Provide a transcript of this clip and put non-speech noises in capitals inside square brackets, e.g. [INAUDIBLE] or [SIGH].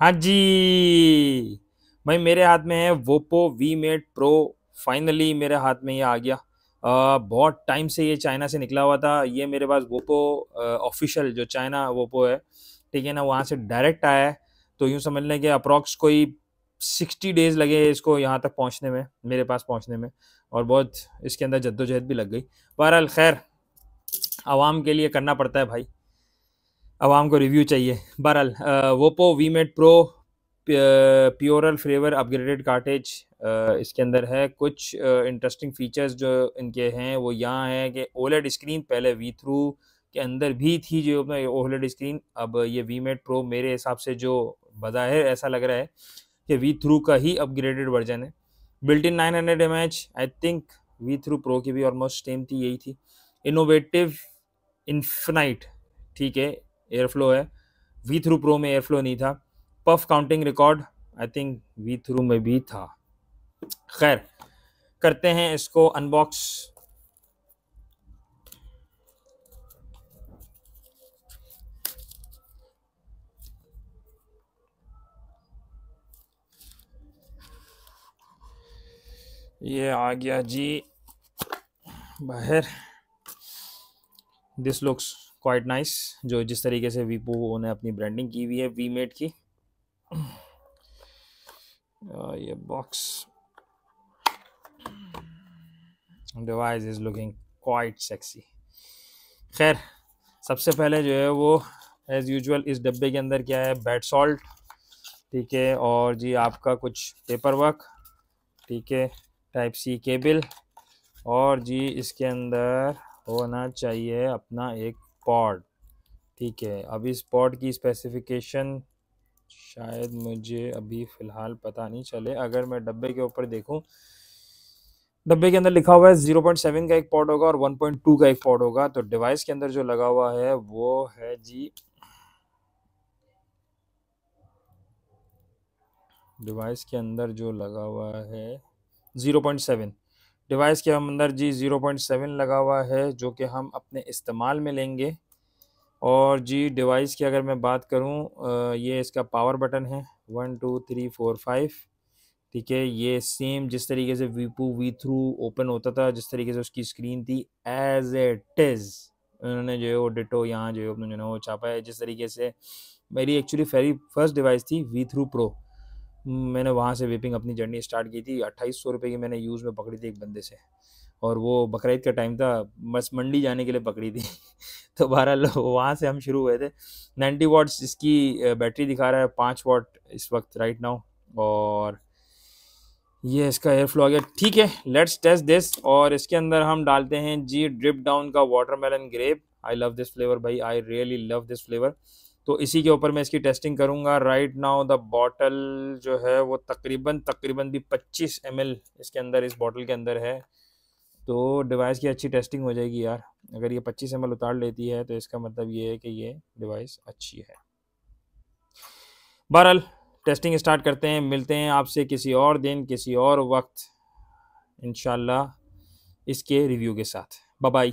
हाँ जी। भाई मेरे हाथ में है Voopoo V mate pro finally मेरे हाथ में ये आ गया। अ, बहुत टाइम से ये चाइना से निकला हुआ था। ये मेरे पास वोपो ऑफिशियल जो चाइना वोपो है ठीक है ना वहाँ से डायरेक्ट आया है। तो यूँ समझ लें कि अप्रॉक्स कोई सिक्सटी डेज़ लगे इसको यहाँ तक पहुँचने में मेरे पास पहुँचने में। और बहुत इसके अंदर जद्दोजहद भी लग गई। बहरहाल खैर आवाम के लिए करना पड़ता है भाई। आवाम को रिव्यू चाहिए। बहरहाल Voopoo V mate pro purely flavour upgraded cartridge इसके अंदर है कुछ इंटरेस्टिंग फीचर्स जो इनके हैं। वो यहाँ है कि ओलेड स्क्रीन पहले वी थ्रू के अंदर भी थी जो अपना ओलेड स्क्रीन अब ये वी मेड प्रो मेरे हिसाब से जो बज़ाहिर ऐसा लग रहा है कि वी थ्रू का ही अपग्रेडेड वर्जन है। Built in nine hundred M H I think V thru pro की भी ऑलमोस्ट सेम थी, यही थी। इनोवेटिव इन्फिनाइट ठीक है? एयर फ्लो है। वी थ्रू प्रो में एयर फ्लो नहीं था। Puff counting record I think V thru में भी था। खैर, करते हैं इसको अनबॉक्स ये आ गया जी। बाहर। दिस लुक्स क्वाइट नाइस जो जिस तरीके से वीपो ने अपनी ब्रांडिंग की हुई है वी मेड की ये box device is looking quite sexy खैर, सबसे पहले जो है वो एज़ यूजुअल इस डब्बे के अंदर क्या है? बेड सॉल्ट ठीक है? और जी आपका कुछ पेपर वर्क ठीक है? टाइप सी केबल और जी इसके अंदर होना चाहिए अपना एक पॉड ठीक है। अब इस पॉड की स्पेसिफिकेशन शायद मुझे अभी फ़िलहाल पता नहीं चले। अगर मैं डब्बे के ऊपर देखूँ, डब्बे के अंदर लिखा हुआ है ज़ीरो पॉइंट सेवन का एक पॉड होगा और वन पॉइंट टू का एक पॉड होगा। तो डिवाइस के अंदर जो लगा हुआ है, वो है जी डिवाइस के अंदर जो लगा हुआ है ज़ीरो पॉइंट सेवन डिवाइस के हम अंदर जी ज़ीरो पॉइंट सेवन लगा हुआ है, जो कि हम अपने इस्तेमाल में लेंगे। और जी डिवाइस की अगर मैं बात करूँ ये इसका पावर बटन है, one, two, three, four, five. ठीक है, ये सेम जिस तरीके से वीपू वी थ्रू ओपन होता था, जिस तरीके से उसकी स्क्रीन थी एज इट इज़ उन्होंने जो है वो डिटो यहाँ जो है है वो छापा है, जिस तरीके से मेरी एक्चुअली फेरी फ़र्स्ट डिवाइस थी वी थ्रू प्रो। मैंने वहाँ से वेपिंग अपनी जर्नी स्टार्ट की थी। अट्ठाईस सौ रुपये की मैंने यूज़ में पकड़ी थी एक बंदे से। और वो बकरीद का टाइम था, बस मंडी जाने के लिए पकड़ी थी। [LAUGHS] तो बहरहाल वहाँ से हम शुरू हुए थे। नाइन्टी वाट्स इसकी बैटरी दिखा रहा है, पाँच वाट इस वक्त राइट नाउ और ये इसका एयर फ्लो आ गया। ठीक है लेट्स टेस्ट दिस और इसके अंदर हम डालते हैं जी ड्रिप डाउन का watermelon grape I love this flavour भाई I really love this flavour तो इसी के ऊपर मैं इसकी टेस्टिंग करूँगा। राइट नाउ द बॉटल जो है वो तकरीबन तकरीबन भी 25 एम इसके अंदर, इस बॉटल के अंदर है। तो डिवाइस की अच्छी टेस्टिंग हो जाएगी यार। अगर ये 25 एम उतार लेती है तो इसका मतलब ये है कि ये डिवाइस अच्छी है। बहरहाल टेस्टिंग स्टार्ट करते हैं। मिलते हैं आपसे किसी और दिन, किसी और वक्त इन इसके रिव्यू के साथ। बाय